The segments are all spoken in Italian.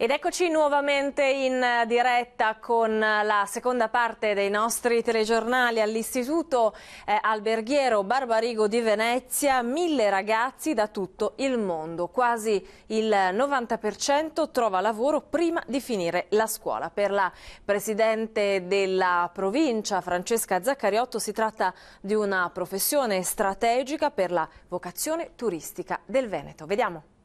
Ed eccoci nuovamente in diretta con la seconda parte dei nostri telegiornali all'Istituto eh, Alberghiero Barbarigo di Venezia. Mille ragazzi da tutto il mondo, quasi il 90% trova lavoro prima di finire la scuola. Per la Presidente della provincia Francesca Zaccariotto si tratta di una professione strategica per la vocazione turistica del Veneto. Vediamo.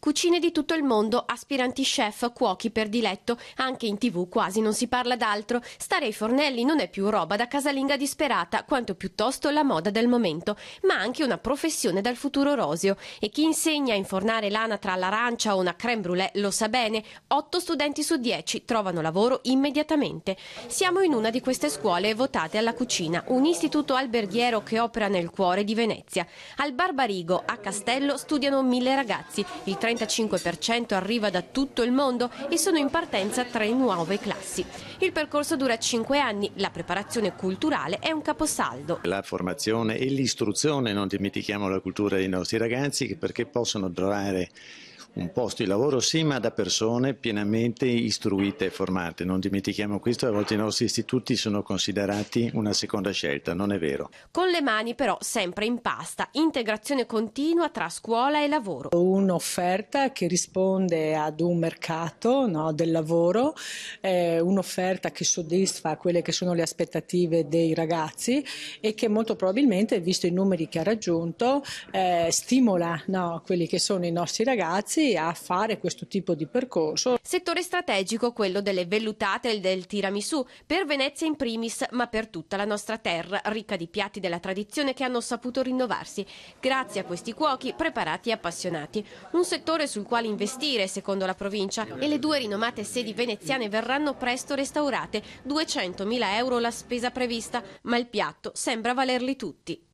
Cucine di tutto il mondo, aspiranti chef, cuochi per diletto, anche in tv quasi non si parla d'altro. Stare ai fornelli non è più roba da casalinga disperata, quanto piuttosto la moda del momento, ma anche una professione dal futuro roseo. E chi insegna a infornare l'anatra all'arancia o una creme brûlée lo sa bene, 8 studenti su 10 trovano lavoro immediatamente. Siamo in una di queste scuole votate alla cucina, un istituto alberghiero che opera nel cuore di Venezia. Al Barbarigo, a Castello, studiano mille ragazzi. Il 35% arriva da tutto il mondo e sono in partenza tre nuove classi. Il percorso dura cinque anni, la preparazione culturale è un caposaldo. La formazione e l'istruzione, non dimentichiamo la cultura dei nostri ragazzi perché possono trovare un posto di lavoro sì, ma da persone pienamente istruite e formate. Non dimentichiamo questo, a volte i nostri istituti sono considerati una seconda scelta, non è vero. Con le mani però sempre in pasta, integrazione continua tra scuola e lavoro. Un'offerta che risponde ad un mercato no, del lavoro, eh, un'offerta che soddisfa quelle che sono le aspettative dei ragazzi e che molto probabilmente, visto i numeri che ha raggiunto, eh, stimola no, quelli che sono i nostri ragazzi a fare questo tipo di percorso. Settore strategico quello delle vellutate e del tiramisù, per Venezia in primis, ma per tutta la nostra terra, ricca di piatti della tradizione che hanno saputo rinnovarsi, grazie a questi cuochi preparati e appassionati. Un settore sul quale investire, secondo la provincia, e le due rinomate sedi veneziane verranno presto restaurate, 200.000 euro la spesa prevista, ma il piatto sembra valerli tutti.